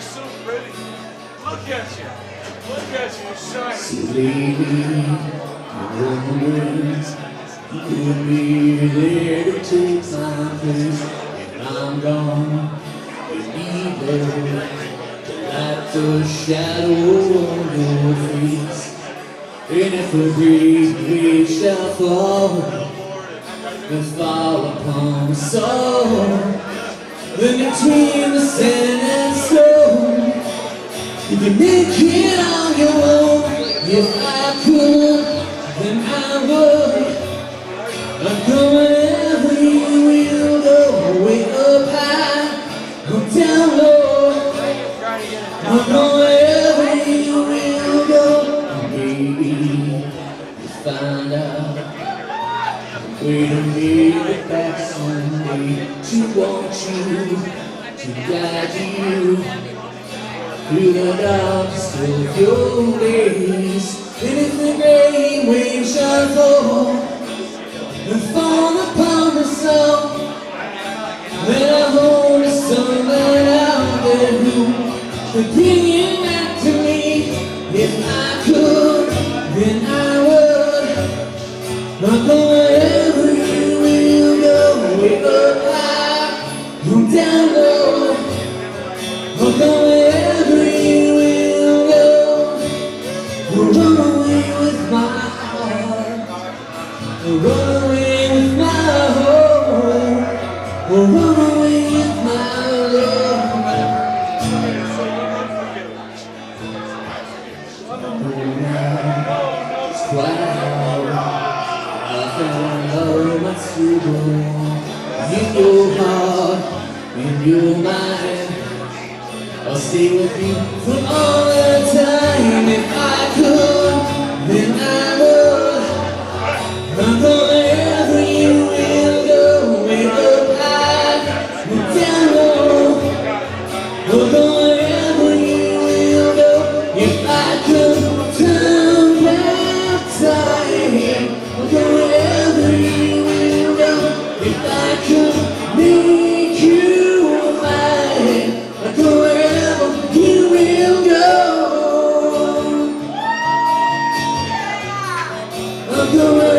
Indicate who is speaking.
Speaker 1: You're so pretty. Look at you. Look at you, shine. Lady, romance, You'll be there to take my place. And I'm gone, you need it to light the shadow on your face. And if we breathe, we shall fall and fall upon the soul. Then between. Can make it on your own. If I could, then I would. I'm going wherever you will go, way up high, or down low. I'm going wherever you will go. Maybe you find out way to make it back someday. To want you, to guide you through the darkest of your days. And if the great waves shall fall and fall upon the soul, then I hold the sunlight out there who could bring you back to me. If I could, then I would. Go wherever you will go, way up high, or down low. I'll go in your heart, in your mind. I'll stay with you for of your